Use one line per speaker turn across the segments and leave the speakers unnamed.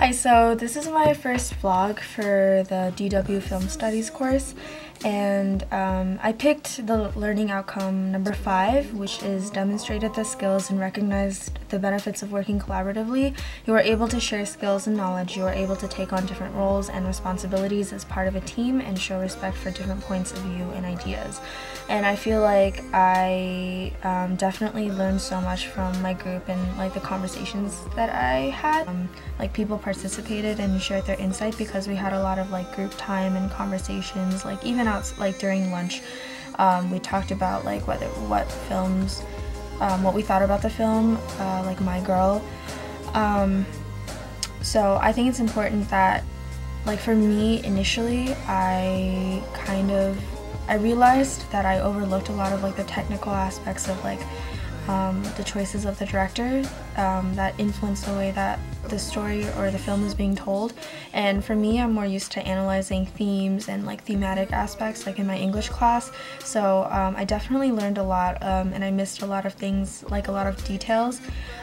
Hi, so this is my first vlog for the DW Film Studies course and um, I picked the learning outcome number five, which is demonstrated the skills and recognized the benefits of working collaboratively. You are able to share skills and knowledge. You are able to take on different roles and responsibilities as part of a team and show respect for different points of view and ideas. And I feel like I um, definitely learned so much from my group and like the conversations that I had. Um, like people participated and shared their insight because we had a lot of like group time and conversations, like even out like during lunch um, we talked about like whether what films um, what we thought about the film uh, like my girl. Um, so I think it's important that like for me initially I kind of I realized that I overlooked a lot of like the technical aspects of like um, the choices of the director um, that influence the way that the story or the film is being told. And for me, I'm more used to analyzing themes and like thematic aspects, like in my English class. So um, I definitely learned a lot, um, and I missed a lot of things, like a lot of details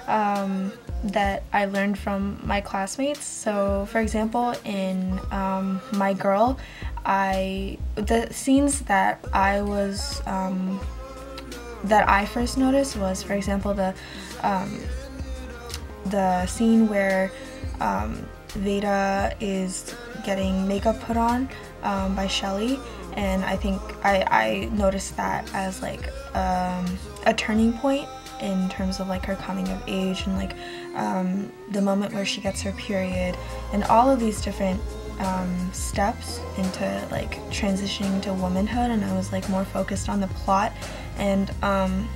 um, that I learned from my classmates. So, for example, in um, My Girl, I the scenes that I was that I first noticed was, for example, the um, the scene where um, Veda is getting makeup put on um, by Shelly, and I think I, I noticed that as like um, a turning point in terms of like her coming of age and like um, the moment where she gets her period and all of these different um, steps into like transitioning to womanhood. And I was like more focused on the plot and um,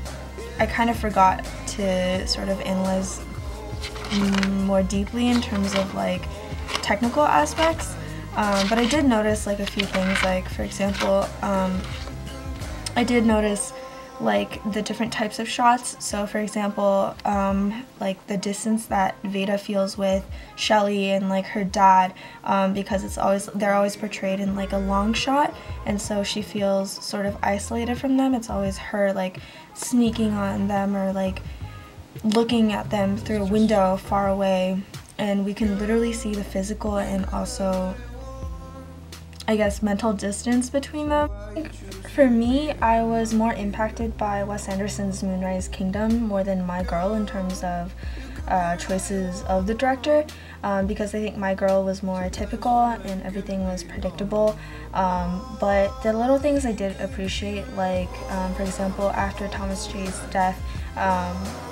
I kind of forgot to sort of analyze more deeply in terms of like technical aspects. Um, but I did notice like a few things like for example um, I did notice like the different types of shots. So for example, um, like the distance that Veda feels with Shelly and like her dad um, because it's always they're always portrayed in like a long shot and so she feels sort of isolated from them. It's always her like sneaking on them or like looking at them through a window far away and we can literally see the physical and also I guess mental distance between them. For me, I was more impacted by Wes Anderson's Moonrise Kingdom more than My Girl in terms of uh, choices of the director um, because I think My Girl was more typical and everything was predictable. Um, but the little things I did appreciate, like um, for example, after Thomas J's death, um,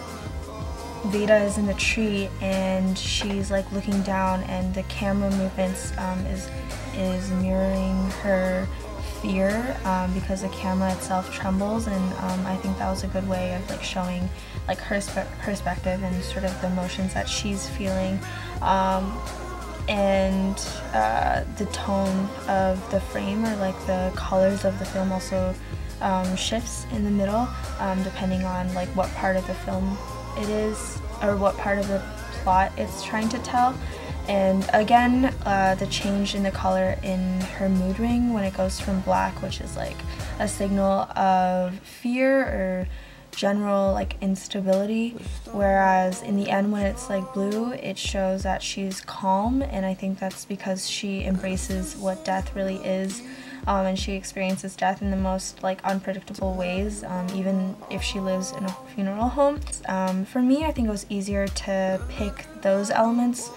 Veda is in the tree and she's like looking down and the camera movements um, is is mirroring her fear um, because the camera itself trembles and um, I think that was a good way of like showing like her perspective and sort of the emotions that she's feeling um, and uh, the tone of the frame or like the colors of the film also um, shifts in the middle um, depending on like what part of the film it is or what part of the plot it's trying to tell. And again, uh, the change in the color in her mood ring when it goes from black, which is like a signal of fear or general like instability. Whereas in the end when it's like blue it shows that she's calm. And I think that's because she embraces what death really is um, and she experiences death in the most like unpredictable ways um, even if she lives in a funeral home. Um, for me I think it was easier to pick those elements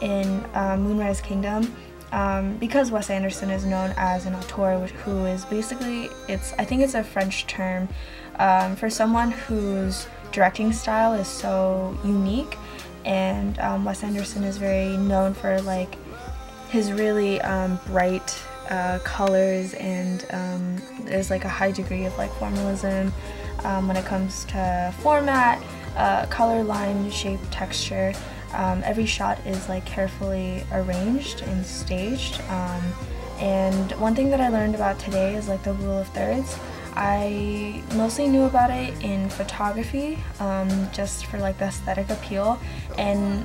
in uh, Moonrise Kingdom um, because Wes Anderson is known as an auteur who is basically, it's I think it's a French term um, for someone whose directing style is so unique and um, Wes Anderson is very known for like his really um, bright uh, colors and um, there's like a high degree of like formalism um, when it comes to format, uh, color, line, shape, texture. Um, every shot is like carefully arranged and staged. Um, and one thing that I learned about today is like the rule of thirds. I mostly knew about it in photography, um, just for like the aesthetic appeal. And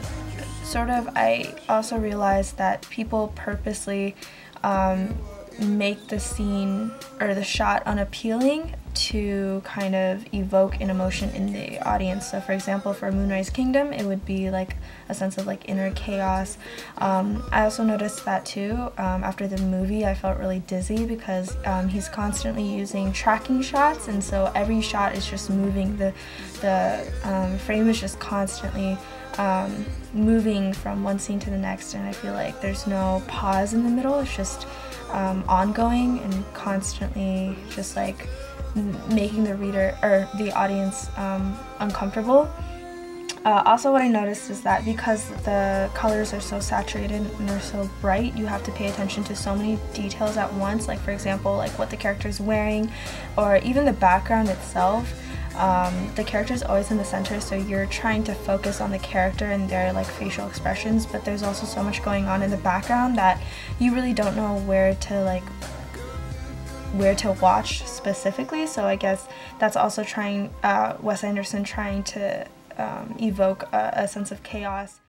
sort of, I also realized that people purposely um, make the scene or the shot unappealing to kind of evoke an emotion in the audience. So for example, for Moonrise Kingdom, it would be like a sense of like inner chaos. Um, I also noticed that too. Um, after the movie, I felt really dizzy because um, he's constantly using tracking shots, and so every shot is just moving. The the um, frame is just constantly um, moving from one scene to the next, and I feel like there's no pause in the middle. It's just um, ongoing and constantly just like making the reader or the audience um, uncomfortable. Uh, also what I noticed is that because the colors are so saturated and they're so bright, you have to pay attention to so many details at once, like for example, like what the character is wearing, or even the background itself. Um, the character is always in the center, so you're trying to focus on the character and their like facial expressions, but there's also so much going on in the background that you really don't know where to like where to watch specifically. So I guess that's also trying uh, Wes Anderson trying to um, evoke a, a sense of chaos.